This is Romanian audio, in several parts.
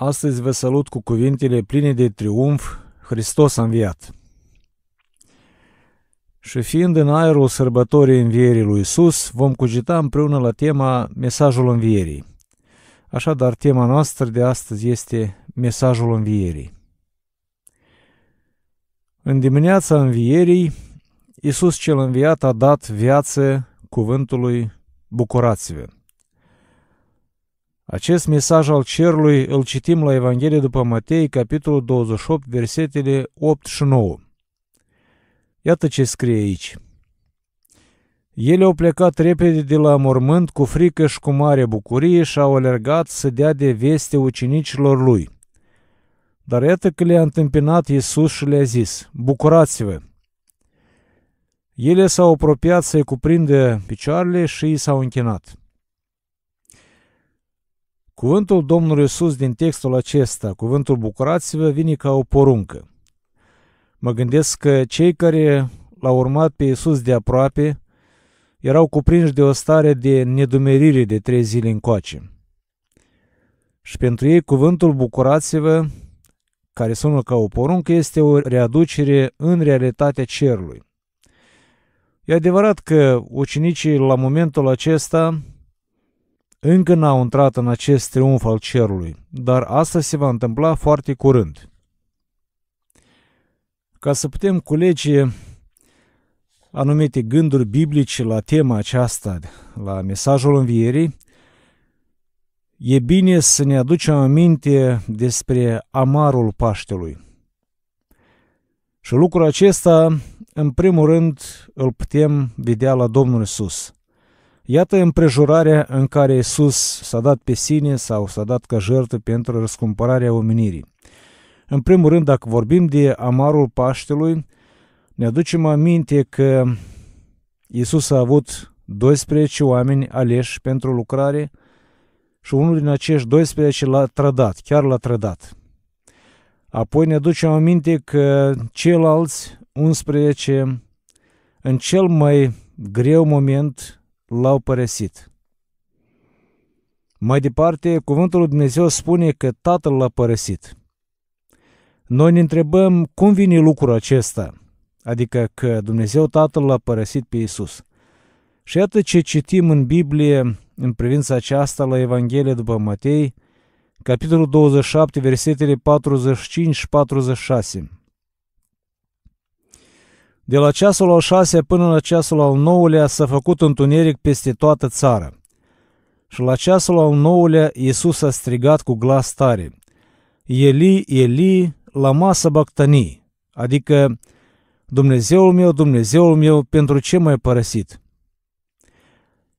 Astăzi vă salut cu cuvintele pline de triumf, Hristos a înviat. Și fiind în aerul sărbătorii învierii lui Isus, vom cugita împreună la tema Mesajul învierii. Așadar, tema noastră de astăzi este Mesajul învierii. În dimineața învierii, Isus cel înviat a dat viață cuvântului Bucurați-vă. Acest mesaj al cerului îl citim la Evanghelie după Matei, capitolul 28, versetele 8 și 9. Iată ce scrie aici. Ele au plecat repede de la mormânt cu frică și cu mare bucurie și au alergat să dea de veste ucenicilor lui. Dar iată că le-a întâmpinat Iisus și le-a zis, bucurați-vă! Ele s-au apropiat să-i cuprindă picioarele și i s-au închinat. Cuvântul Domnului Iisus din textul acesta, cuvântul bucurați-vă, vine ca o poruncă. Mă gândesc că cei care l-au urmat pe Iisus de aproape erau cuprinși de o stare de nedumerire de trei zile încoace. Și pentru ei cuvântul bucurați-vă, care sună ca o poruncă, este o readucere în realitatea cerului. E adevărat că ucenicii la momentul acesta încă n-au intrat în acest triumf al cerului, dar asta se va întâmpla foarte curând. Ca să putem culege anumite gânduri biblice la tema aceasta, la mesajul învierii, e bine să ne aducem aminte despre amarul Paștelui. Și lucrul acesta, în primul rând, îl putem vedea la Domnul Isus. Iată împrejurarea în care Isus s-a dat pe sine sau s-a dat ca jertă pentru răscumpărarea omenirii. În primul rând, dacă vorbim de amarul Paștelui, ne aducem aminte că Isus a avut 12 oameni aleși pentru lucrare și unul din acești 12 l-a trădat, chiar l-a trădat. Apoi ne aducem aminte că ceilalți 11 în cel mai greu moment l-au părăsit. Mai departe, cuvântul lui Dumnezeu spune că Tatăl l-a părăsit. Noi ne întrebăm cum vine lucrul acesta, adică că Dumnezeu Tatăl l-a părăsit pe Isus. Și iată ce citim în Biblie în privința aceasta la Evanghelie după Matei, capitolul 27, versetele 45 și 46. De la ceasul al șasea până la ceasul al nouălea s-a făcut întuneric peste toată țara. Și la ceasul al nouălea Iisus a strigat cu glas tare, Eli, Eli, la masă bactanii, adică Dumnezeul meu, Dumnezeul meu, pentru ce m-ai părăsit?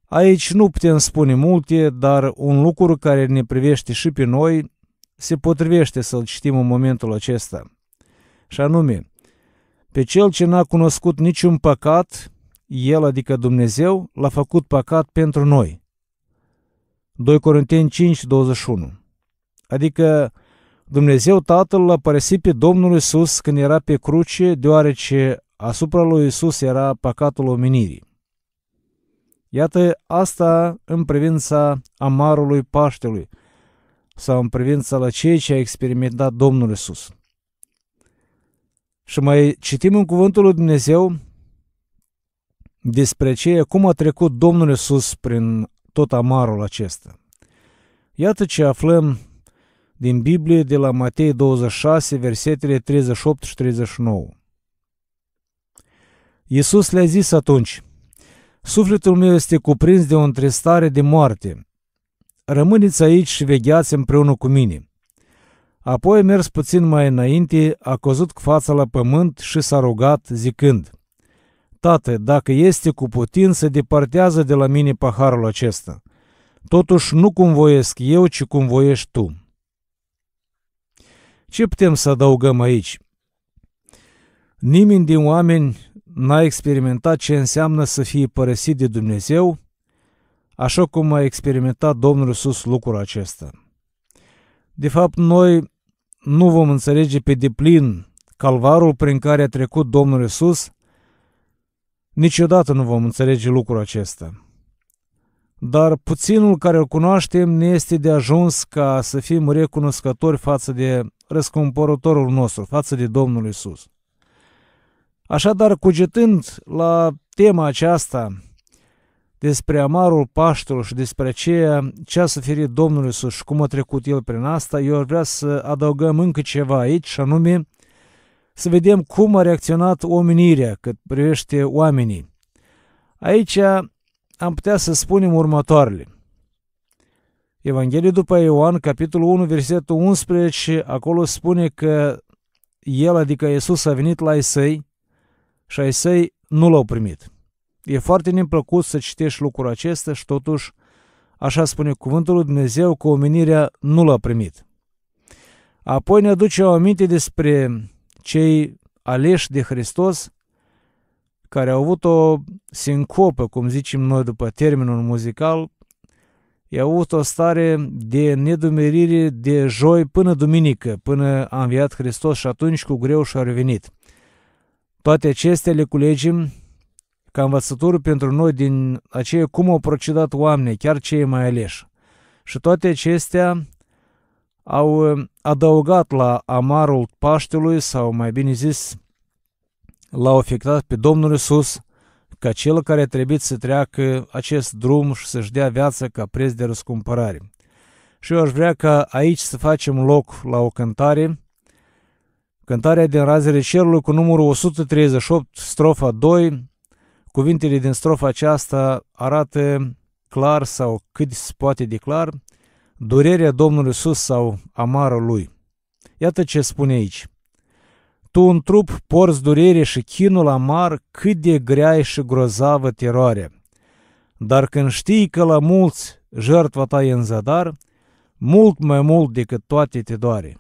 Aici nu putem spune multe, dar un lucru care ne privește și pe noi se potrivește să-l citim în momentul acesta. Și anume, pe cel ce n-a cunoscut niciun păcat, el, adică Dumnezeu, l-a făcut păcat pentru noi. 2 Corinteni 5, 21 Adică Dumnezeu Tatăl l-a părăsit pe Domnul Isus când era pe cruce, deoarece asupra lui Isus era păcatul omenirii. Iată asta în privința amarului Paștelui sau în privința la ceea ce a experimentat Domnul Isus. Și mai citim în cuvântul lui Dumnezeu despre ceea cum a trecut Domnul Iisus prin tot amarul acesta. Iată ce aflăm din Biblie de la Matei 26, versetele 38 și 39. Iisus le-a zis atunci, Sufletul meu este cuprins de o întristare de moarte. Rămâneți aici și vegheați împreună cu mine. Apoi, mers puțin mai înainte, a căzut cu fața la pământ și s-a rugat, zicând, Tată, dacă este cu putință, departează de la mine paharul acesta. Totuși nu cum voiesc eu, ci cum voiești tu. Ce putem să adăugăm aici? Nimeni din oameni n-a experimentat ce înseamnă să fie părăsit de Dumnezeu, așa cum a experimentat Domnul Iisus lucrul acesta. De fapt, noi nu vom înțelege pe deplin calvarul prin care a trecut Domnul Isus, niciodată nu vom înțelege lucrul acesta. dar puținul care îl cunoaștem ne este de ajuns ca să fim recunoscători față de răscumpărătorul nostru, față de Domnul Isus. Așadar, cugetând la tema aceasta despre amarul Paștelor și despre ceea ce a suferit Domnul Isus și cum a trecut El prin asta, eu ar vrea să adăugăm încă ceva aici, și anume să vedem cum a reacționat omenirea cât privește oamenii. Aici am putea să spunem următoarele. Evanghelia după Ioan, capitolul 1, versetul 11, acolo spune că el, adică Iisus, a venit la ei săi și ai săi nu l-au primit. E foarte neplăcut să citești lucrul acesta și totuși așa spune cuvântul lui Dumnezeu că omenirea nu l-a primit. Apoi ne aduce o aminte despre cei aleși de Hristos care au avut o sincopă, cum zicem noi după termenul muzical, i-au avut o stare de nedumerire de joi până duminică, până a înviat Hristos și atunci cu greu și-a revenit. Toate acestea le culegem ca învățătură pentru noi din aceea cum au procedat oamenii, chiar cei mai aleși. Și toate acestea au adăugat la amarul Paștelui, sau mai bine zis, l-au afectat pe Domnul Isus ca cel care trebuie să treacă acest drum și să-și dea viața ca preț de răscumpărare. Și eu aș vrea ca aici să facem loc la o cântare, cântarea din Razele Cerului cu numărul 138, strofa 2, cuvintele din strofa aceasta arată clar sau cât se poate declar durerea Domnului Isus sau amarul lui. Iată ce spune aici. Tu în trup porți durere și chinul amar, cât de grea și grozavă teroare. Dar când știi că la mulți jertva ta e în zadar, mult mai mult decât toate te doare.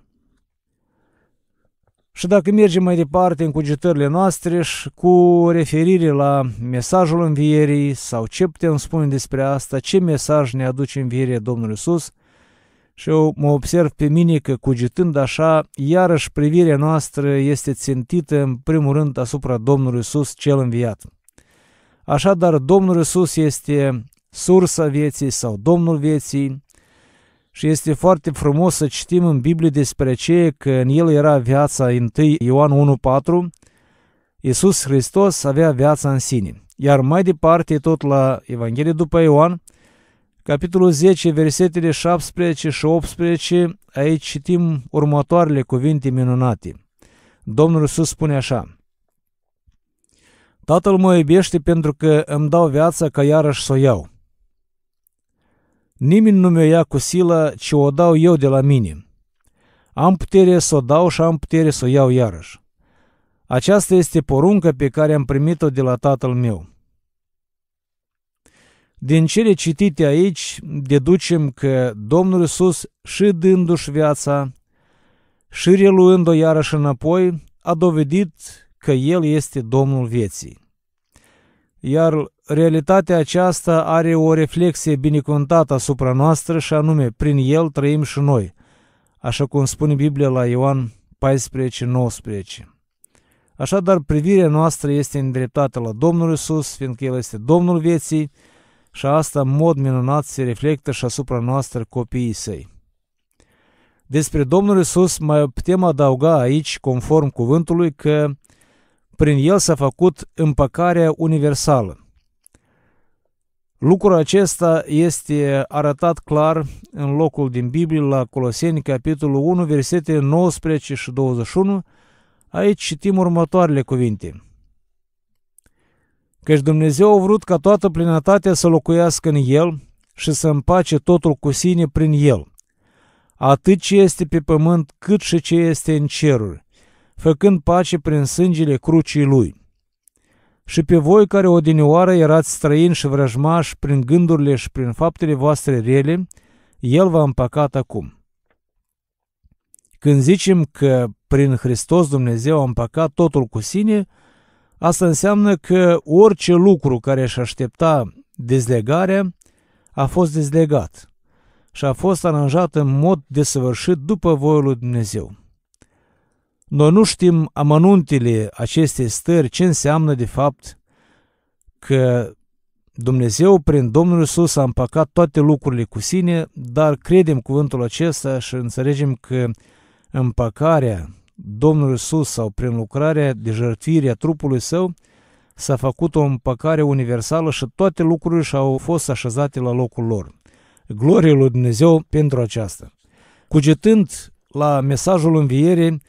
Și dacă mergem mai departe în cugetările noastre și cu referire la mesajul învierii sau ce putem spune despre asta, ce mesaj ne aduce învierea Domnului Iisus, și eu mă observ pe mine că cugetând așa, iarăși privirea noastră este țintită în primul rând asupra Domnului Iisus cel înviat. Așadar, Domnul Iisus este sursa vieții sau Domnul vieții și este foarte frumos să citim în Biblie despre ce că în El era viața 1 Ioan 1.4, Iisus Hristos avea viața în sine. Iar mai departe, tot la Evanghelie după Ioan, capitolul 10, versetele 17 și 18, aici citim următoarele cuvinte minunate. Domnul Iisus spune așa, Tatăl mă iubește pentru că îmi dau viața ca iarăși să o iau. Nimeni nu mi-o ia cu silă, ci o dau eu de la mine. Am putere să o dau și am putere să o iau iarăși. Aceasta este porunca pe care am primit-o de la tatăl meu. Din cele citite aici, deducem că Domnul Iisus, și dându-și viața, și reluând-o iarăși înapoi, a dovedit că El este Domnul vieții. Iar realitatea aceasta are o reflexie binecuvântată asupra noastră și anume, prin El trăim și noi, așa cum spune Biblia la Ioan 14-19. Așadar, privirea noastră este îndreptată la Domnul Iisus, fiindcă El este Domnul vieții, și asta în mod minunat se reflectă și asupra noastră copiii săi. Despre Domnul Isus mai putem adăuga aici, conform cuvântului, că prin el s-a făcut împăcarea universală. Lucrul acesta este arătat clar în locul din Biblie la Coloseni, capitolul 1, versetele 19 și 21. Aici citim următoarele cuvinte căci Dumnezeu a vrut ca toată plinătatea să locuiască în El și să împace totul cu sine prin El, atât ce este pe pământ cât și ce este în ceruri, făcând pace prin sângele crucii Lui. Și pe voi care odinioară erați străini și vrăjmași prin gândurile și prin faptele voastre rele, El v-a împăcat acum. Când zicem că prin Hristos Dumnezeu a împăcat totul cu sine, Asta înseamnă că orice lucru care își aștepta dezlegarea a fost dezlegat și a fost aranjat în mod desăvârșit după voia lui Dumnezeu. Noi nu știm amănuntele acestei stări, ce înseamnă de fapt că Dumnezeu, prin Domnul Iisus, a împăcat toate lucrurile cu sine, dar credem cuvântul acesta și înțelegem că împăcarea Domnului Iisus sau prin lucrarea de jertfire a trupului său s-a făcut o împăcare universală și toate lucrurile și-au fost așezate la locul lor. Glorie lui Dumnezeu pentru aceasta. Cugetând la mesajul învierii,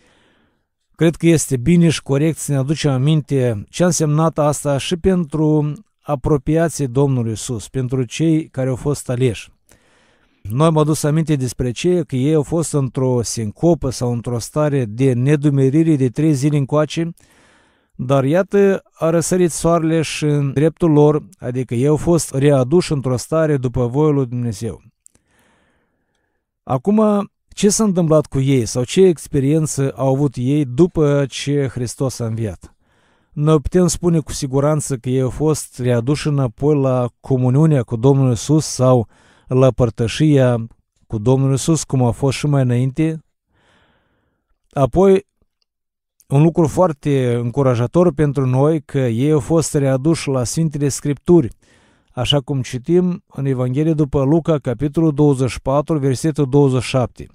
cred că este bine și corect să ne aducem aminte ce a însemnat asta și pentru apropiații Domnului Isus, pentru cei care au fost aleși. Noi am adus aminte despre ce că ei au fost într-o sincopă sau într-o stare de nedumerire de trei zile încoace, dar iată a răsărit soarele și în dreptul lor, adică ei au fost readuși într-o stare după voia lui Dumnezeu. Acum, ce s-a întâmplat cu ei sau ce experiență au avut ei după ce Hristos a înviat? Noi putem spune cu siguranță că ei au fost readuși înapoi la comuniunea cu Domnul Isus sau la părtășia cu Domnul Isus, cum a fost și mai înainte. Apoi, un lucru foarte încurajator pentru noi că ei au fost readuși la Sfintele Scripturi, așa cum citim în Evanghelie după Luca, capitolul 24, versetul 27.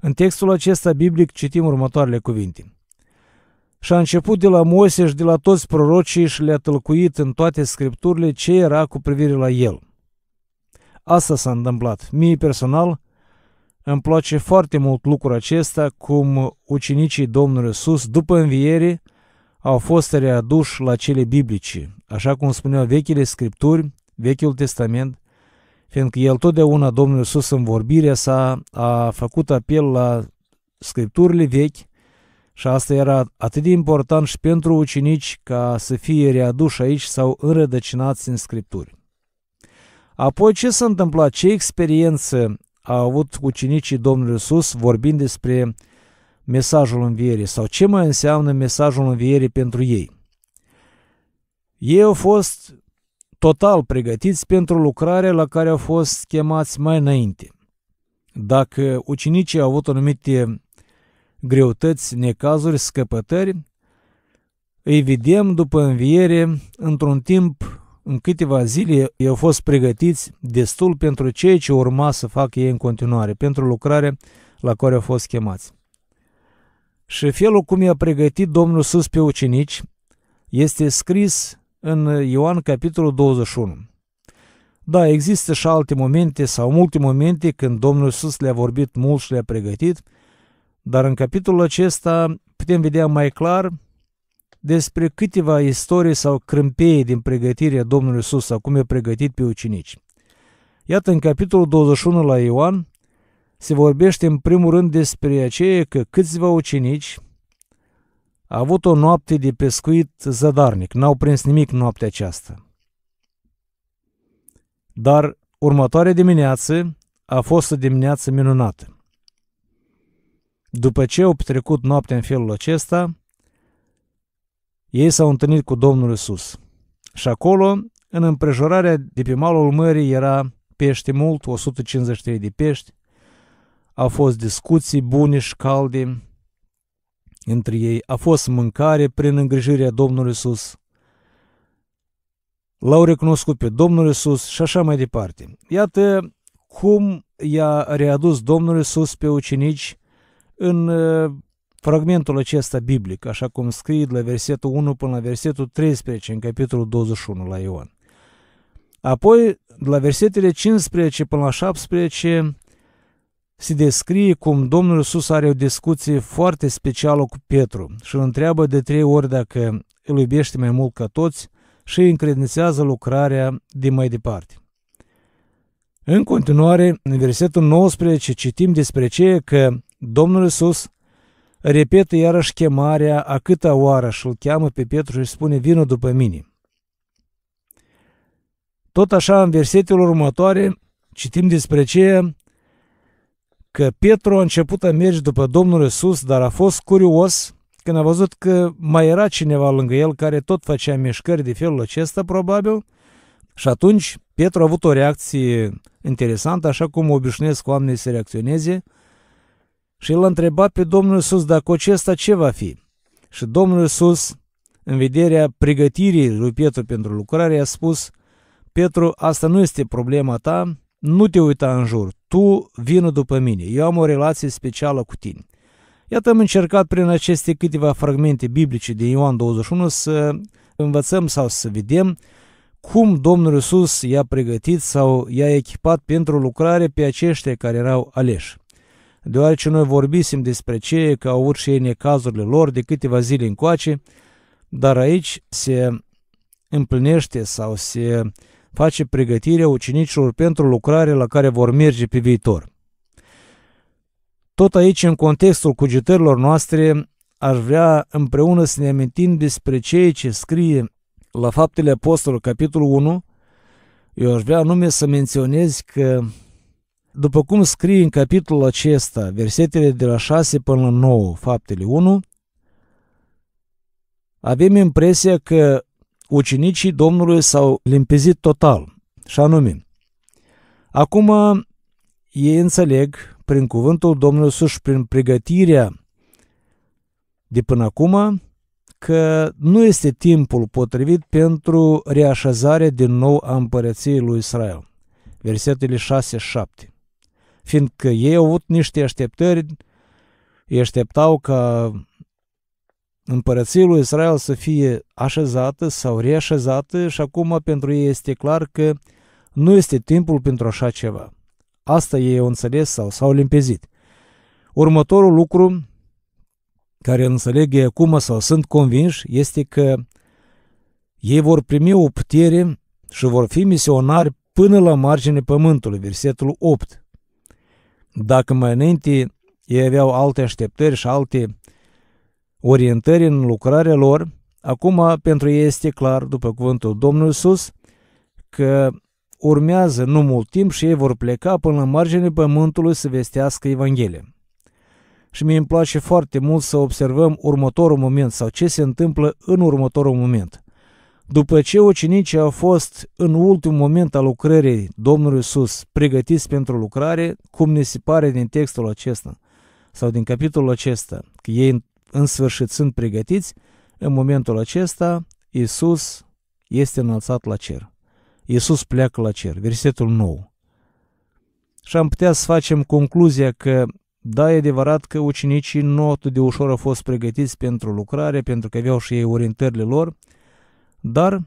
În textul acesta biblic citim următoarele cuvinte. Și a început de la Moise și de la toți prorocii și le-a tălcuit în toate scripturile ce era cu privire la el. Asta s-a întâmplat. Mie personal îmi place foarte mult lucrul acesta, cum ucenicii Domnului Iisus, după înviere, au fost readuși la cele biblice, așa cum spuneau vechile scripturi, Vechiul Testament, fiindcă el totdeauna, Domnul Iisus, în vorbirea sa, a făcut apel la scripturile vechi și asta era atât de important și pentru ucenici ca să fie readuși aici sau înrădăcinați în scripturi. Apoi ce s-a întâmplat? Ce experiență au avut ucenicii Domnului Iisus vorbind despre mesajul învierii sau ce mai înseamnă mesajul învierii pentru ei? Ei au fost total pregătiți pentru lucrarea la care au fost chemați mai înainte. Dacă ucenicii au avut anumite greutăți, necazuri, scăpătări, îi vedem după înviere, într-un timp, în câteva zile, ei au fost pregătiți destul pentru ceea ce urma să facă ei în continuare, pentru lucrarea la care au fost chemați. Și felul cum i-a pregătit Domnul sus pe ucenici este scris în Ioan capitolul 21. Da, există și alte momente sau multe momente când Domnul Iisus le-a vorbit mult și le-a pregătit, dar în capitolul acesta putem vedea mai clar despre câteva istorii sau crâmpeie din pregătirea Domnului Iisus sau cum e pregătit pe ucenici. Iată, în capitolul 21 la Ioan se vorbește în primul rând despre aceea că câțiva ucenici a avut o noapte de pescuit zădarnic, n-au prins nimic noaptea aceasta. Dar următoarea dimineață a fost o dimineață minunată. După ce au petrecut noaptea în felul acesta, ei s-au întâlnit cu Domnul Isus. Și acolo, în împrejurarea de pe malul mării, era pește mult, 153 de pești. Au fost discuții bune și calde între ei. A fost mâncare prin îngrijirea Domnului Isus. L-au recunoscut pe Domnul Isus și așa mai departe. Iată cum i-a readus Domnul Isus pe ucenici în uh, fragmentul acesta biblic, așa cum scrie de la versetul 1 până la versetul 13 în capitolul 21 la Ioan. Apoi, de la versetele 15 până la 17, se descrie cum Domnul Iisus are o discuție foarte specială cu Petru și îl întreabă de trei ori dacă îl iubește mai mult ca toți și îi încredințează lucrarea de mai departe. În continuare, în versetul 19 citim despre ce că Domnul Iisus repetă iarăși chemarea a câta oară și îl cheamă pe Petru și spune, vină după mine. Tot așa, în versetele următoare, citim despre ce că Petru a început a merge după Domnul Iisus, dar a fost curios când a văzut că mai era cineva lângă el care tot făcea mișcări de felul acesta, probabil, și atunci Petru a avut o reacție interesantă, așa cum obișnuiesc oamenii să reacționeze, și el a întrebat pe Domnul Iisus dacă acesta ce va fi. Și Domnul Iisus, în vederea pregătirii lui Petru pentru lucrare, a spus, Petru, asta nu este problema ta, nu te uita în jur, tu vină după mine, eu am o relație specială cu tine. Iată, am încercat prin aceste câteva fragmente biblice din Ioan 21 să învățăm sau să vedem cum Domnul Iisus i-a pregătit sau i-a echipat pentru lucrare pe aceștia care erau aleși. Deoarece noi vorbisem despre ce că au avut și ei necazurile lor de câteva zile încoace, dar aici se împlinește sau se face pregătirea ucenicilor pentru lucrare la care vor merge pe viitor. Tot aici, în contextul cugetărilor noastre, aș vrea împreună să ne amintim despre ceea ce scrie la Faptele Apostolului, capitolul 1, eu aș vrea anume să menționez că, după cum scrie în capitolul acesta, versetele de la 6 până la 9, Faptele 1, avem impresia că ucenicii Domnului s-au limpezit total, și anume, acum ei înțeleg prin cuvântul Domnului sus prin pregătirea de până acum că nu este timpul potrivit pentru reașezarea din nou a împărăției lui Israel. Versetele 6-7. Fiindcă ei au avut niște așteptări, ei așteptau ca împărăția lui Israel să fie așezată sau reașezată și acum pentru ei este clar că nu este timpul pentru așa ceva. Asta ei au înțeles sau s-au limpezit. Următorul lucru care înțeleg ei acum sau sunt convinși este că ei vor primi o putere și vor fi misionari până la marginea pământului, versetul 8. Dacă mai înainte ei aveau alte așteptări și alte orientări în lucrarea lor, acum pentru ei este clar, după cuvântul Domnului Iisus, că urmează nu mult timp și ei vor pleca până la marginea pământului să vestească Evanghelia. Și mie îmi place foarte mult să observăm următorul moment sau ce se întâmplă în următorul moment. După ce ucenicii au fost în ultimul moment al lucrării Domnului Iisus pregătiți pentru lucrare, cum ne se pare din textul acesta sau din capitolul acesta, că ei în sfârșit sunt pregătiți, în momentul acesta Iisus este înălțat la cer. Iisus pleacă la cer, versetul 9. Și am putea să facem concluzia că da, e adevărat că ucenicii nu atât de ușor au fost pregătiți pentru lucrare, pentru că aveau și ei orientările lor, dar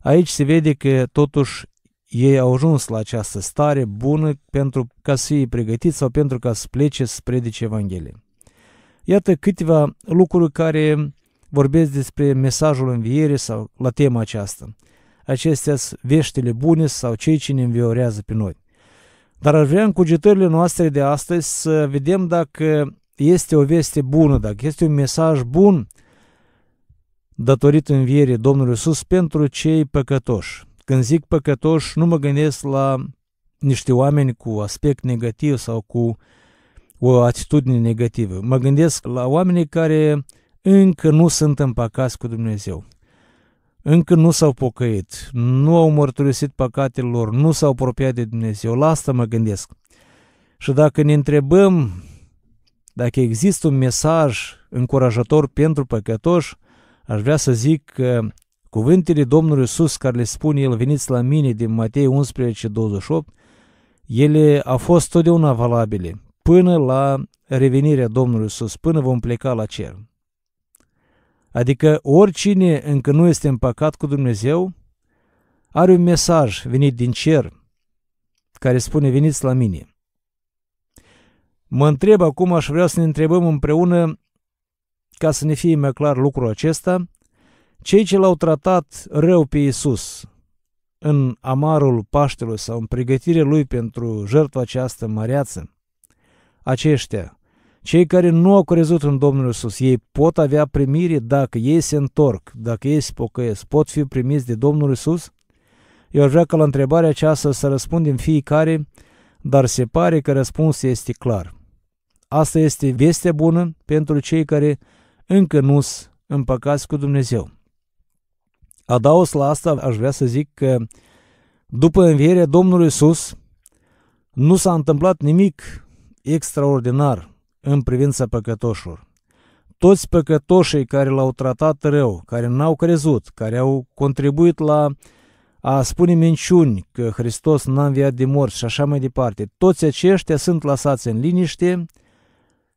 aici se vede că totuși ei au ajuns la această stare bună pentru ca să fie pregătiți sau pentru ca să plece să predice Evanghelie. Iată câteva lucruri care vorbesc despre mesajul învierii sau la tema aceasta acestea veștile bune sau cei ce ne înviorează pe noi. Dar ar vrea în cugetările noastre de astăzi să vedem dacă este o veste bună, dacă este un mesaj bun datorită învierii Domnului Iisus pentru cei păcătoși. Când zic păcătoși, nu mă gândesc la niște oameni cu aspect negativ sau cu o atitudine negativă. Mă gândesc la oamenii care încă nu sunt împăcați cu Dumnezeu încă nu s-au pocăit, nu au mărturisit păcatele lor, nu s-au apropiat de Dumnezeu. La asta mă gândesc. Și dacă ne întrebăm dacă există un mesaj încurajator pentru păcătoși, aș vrea să zic că cuvintele Domnului Iisus care le spune El, veniți la mine din Matei 11, 28, ele au fost totdeauna valabile până la revenirea Domnului Iisus, până vom pleca la cer. Adică oricine încă nu este împăcat cu Dumnezeu, are un mesaj venit din cer care spune veniți la mine. Mă întreb acum, aș vrea să ne întrebăm împreună, ca să ne fie mai clar lucrul acesta, cei ce l-au tratat rău pe Iisus în amarul Paștelui sau în pregătirea lui pentru jertfa această măreață, aceștia cei care nu au crezut în Domnul Iisus, ei pot avea primire dacă ei se întorc, dacă ei se pocăiesc, pot fi primiți de Domnul Iisus? Eu aș vrea ca la întrebarea aceasta să răspundem fiecare, dar se pare că răspunsul este clar. Asta este vestea bună pentru cei care încă nu sunt împăcați cu Dumnezeu. Adaos la asta aș vrea să zic că după învierea Domnului Iisus nu s-a întâmplat nimic extraordinar în privința păcătoșilor. Toți păcătoșii care l-au tratat rău, care n-au crezut, care au contribuit la a spune minciuni că Hristos n-a înviat de morți și așa mai departe, toți aceștia sunt lăsați în liniște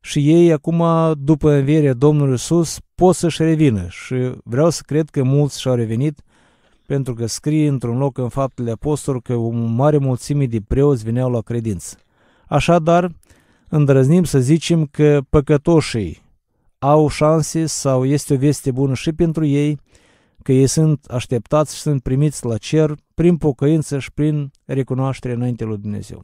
și ei acum, după învierea Domnului Iisus, pot să-și revină și vreau să cred că mulți și-au revenit pentru că scrie într-un loc în faptele apostol că o mare mulțime de preoți veneau la credință. Așadar, îndrăznim să zicem că păcătoșii au șanse sau este o veste bună și pentru ei, că ei sunt așteptați și sunt primiți la cer prin pocăință și prin recunoaștere înainte lui Dumnezeu.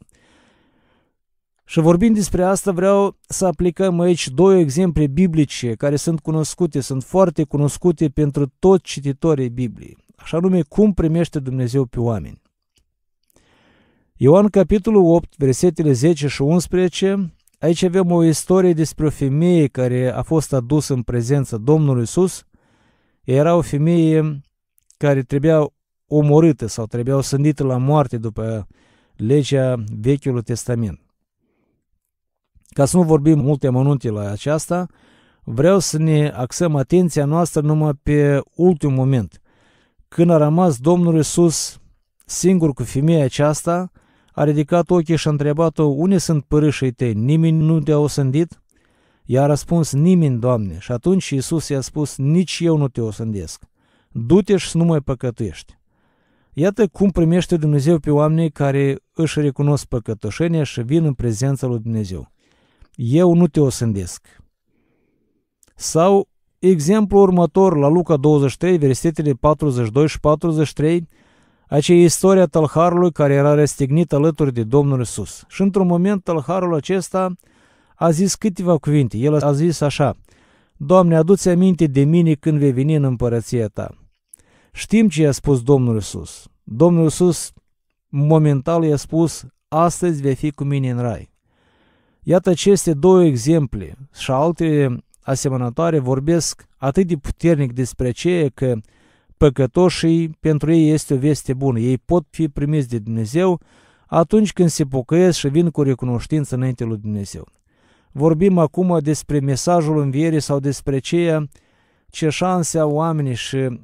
Și vorbind despre asta, vreau să aplicăm aici două exemple biblice care sunt cunoscute, sunt foarte cunoscute pentru toți cititorii Bibliei, așa nume cum primește Dumnezeu pe oameni. Ioan capitolul 8, versetele 10 și 11, aici avem o istorie despre o femeie care a fost adusă în prezența Domnului Isus. Era o femeie care trebuia omorâtă sau trebuia sândită la moarte după legea Vechiului Testament. Ca să nu vorbim multe amănunte la aceasta, vreau să ne axăm atenția noastră numai pe ultimul moment. Când a rămas Domnul Isus singur cu femeia aceasta, a ridicat ochii și a întrebat-o, unde sunt părâșii tăi? Nimeni nu te-a osândit? Ea a răspuns, nimeni, Doamne. Și atunci Iisus i-a spus, nici eu nu te osândesc. Du-te și nu mai păcătuiești. Iată cum primește Dumnezeu pe oamenii care își recunosc păcătoșenia și vin în prezența lui Dumnezeu. Eu nu te osândesc. Sau exemplu următor la Luca 23, versetele 42 și 43, Aici e istoria tălharului care era răstignit alături de Domnul Isus. Și într-un moment tălharul acesta a zis câteva cuvinte. El a zis așa, Doamne, adu-ți aminte de mine când vei veni în împărăția ta. Știm ce i-a spus Domnul Isus. Domnul Isus momental i-a spus, astăzi vei fi cu mine în rai. Iată aceste două exemple și alte asemănătoare vorbesc atât de puternic despre ceea că păcătoșii, pentru ei este o veste bună. Ei pot fi primiți de Dumnezeu atunci când se pocăiesc și vin cu recunoștință înainte lui Dumnezeu. Vorbim acum despre mesajul învierii sau despre ceea ce șanse au oamenii și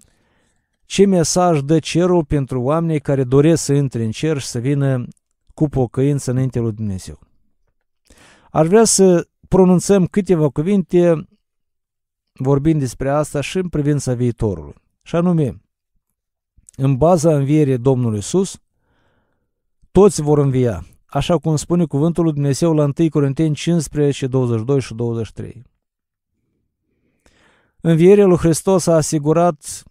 ce mesaj dă cerul pentru oamenii care doresc să intre în cer și să vină cu pocăință înainte lui Dumnezeu. Aș vrea să pronunțăm câteva cuvinte vorbind despre asta și în privința viitorului. Și anume, în baza învierii Domnului Iisus, toți vor învia, așa cum spune cuvântul lui Dumnezeu la 1 Corinteni 15, 22 și 23. Învierea lui Hristos a asigurat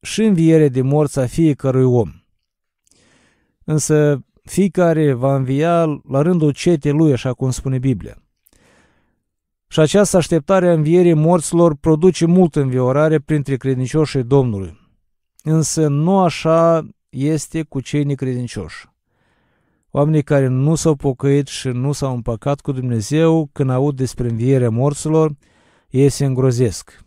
și învierea de morți a fiecărui om. Însă fiecare va învia la rândul cetei lui, așa cum spune Biblia. Și această așteptare a învierii morților produce multă înviorare printre credincioșii Domnului. Însă nu așa este cu cei necredincioși. Oamenii care nu s-au pocăit și nu s-au împăcat cu Dumnezeu, când aud despre învierea morților, ei se îngrozesc.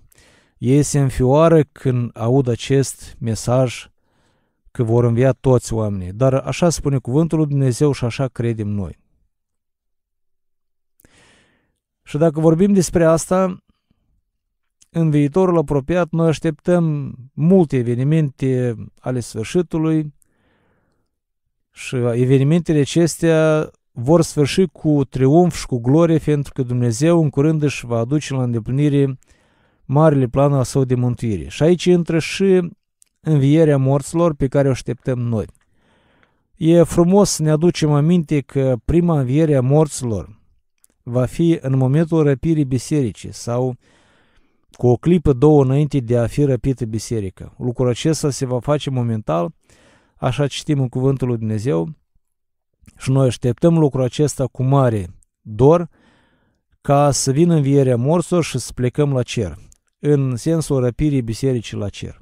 Ei se înfioară când aud acest mesaj că vor învia toți oamenii. Dar așa spune cuvântul lui Dumnezeu și așa credem noi. Și dacă vorbim despre asta, în viitorul apropiat noi așteptăm multe evenimente ale sfârșitului și evenimentele acestea vor sfârși cu triumf și cu glorie pentru că Dumnezeu în curând își va aduce la îndeplinire marile planul al său de mântuire. Și aici intră și învierea morților pe care o așteptăm noi. E frumos să ne aducem aminte că prima înviere a morților va fi în momentul răpirii bisericii sau cu o clipă, două înainte de a fi răpită biserica. Lucrul acesta se va face momental, așa citim în cuvântul lui Dumnezeu, și noi așteptăm lucrul acesta cu mare dor ca să vină învierea morților și să plecăm la cer, în sensul răpirii bisericii la cer.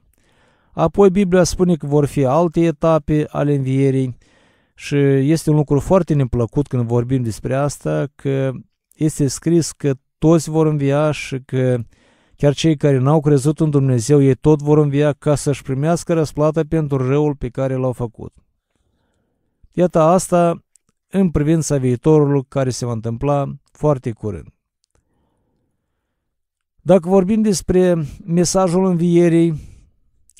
Apoi Biblia spune că vor fi alte etape ale învierii și este un lucru foarte neplăcut când vorbim despre asta, că este scris că toți vor învia și că chiar cei care n-au crezut în Dumnezeu, ei tot vor învia ca să-și primească răsplata pentru răul pe care l-au făcut. Iată asta în privința viitorului care se va întâmpla foarte curând. Dacă vorbim despre mesajul învierii,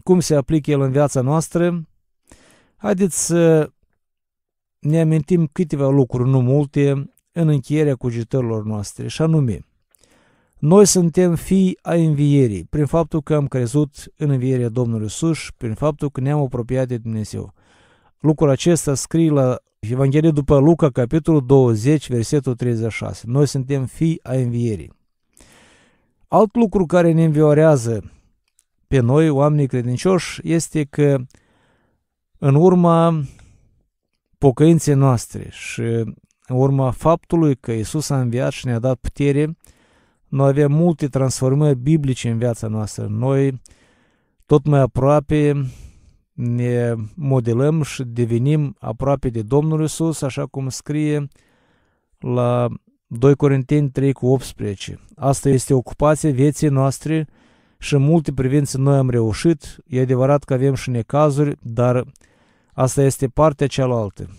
cum se aplică el în viața noastră, Haideți să ne amintim câteva lucruri, nu multe, în încheierea cugetărilor noastre, și anume, noi suntem fii a învierii, prin faptul că am crezut în învierea Domnului Iisus prin faptul că ne-am apropiat de Dumnezeu. Lucrul acesta scrie la Evanghelie după Luca, capitolul 20, versetul 36. Noi suntem fii a învierii. Alt lucru care ne înviorează pe noi, oamenii credincioși, este că în urma pocăinței noastre și în urma faptului că Isus a înviat și ne-a dat putere, noi avem multe transformări biblice în viața noastră. Noi tot mai aproape ne modelăm și devenim aproape de Domnul Isus, așa cum scrie la 2 Corinteni 3 cu 18. Asta este ocupația vieții noastre și în multe privințe noi am reușit. E adevărat că avem și necazuri, dar asta este partea cealaltă.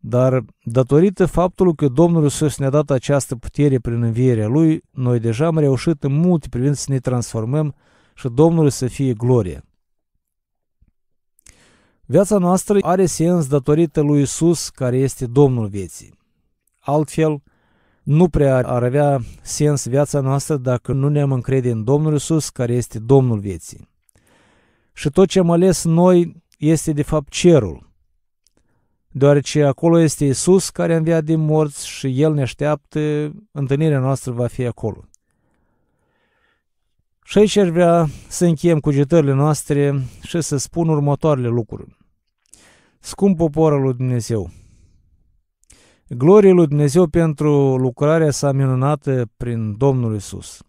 Dar datorită faptului că Domnul Iisus ne-a dat această putere prin învierea Lui, noi deja am reușit în multe privințe să ne transformăm și Domnului să fie glorie. Viața noastră are sens datorită lui Isus, care este Domnul vieții. Altfel, nu prea ar avea sens viața noastră dacă nu ne-am încrede în Domnul Isus, care este Domnul vieții. Și tot ce am ales noi este de fapt cerul, deoarece acolo este Isus care a înviat din morți și El ne așteaptă, întâlnirea noastră va fi acolo. Și aici aș vrea să încheiem cugetările noastre și să spun următoarele lucruri. Scump popor al lui Dumnezeu, glorie lui Dumnezeu pentru lucrarea sa minunată prin Domnul Isus.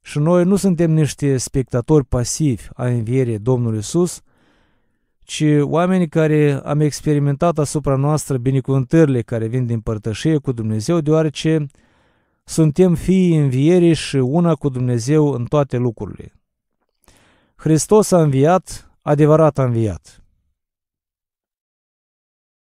Și noi nu suntem niște spectatori pasivi a învierii Domnului Isus, ci oameni care am experimentat asupra noastră binecuvântările care vin din părtășie cu Dumnezeu, deoarece suntem fiii învierii și una cu Dumnezeu în toate lucrurile. Hristos a înviat, adevărat a înviat.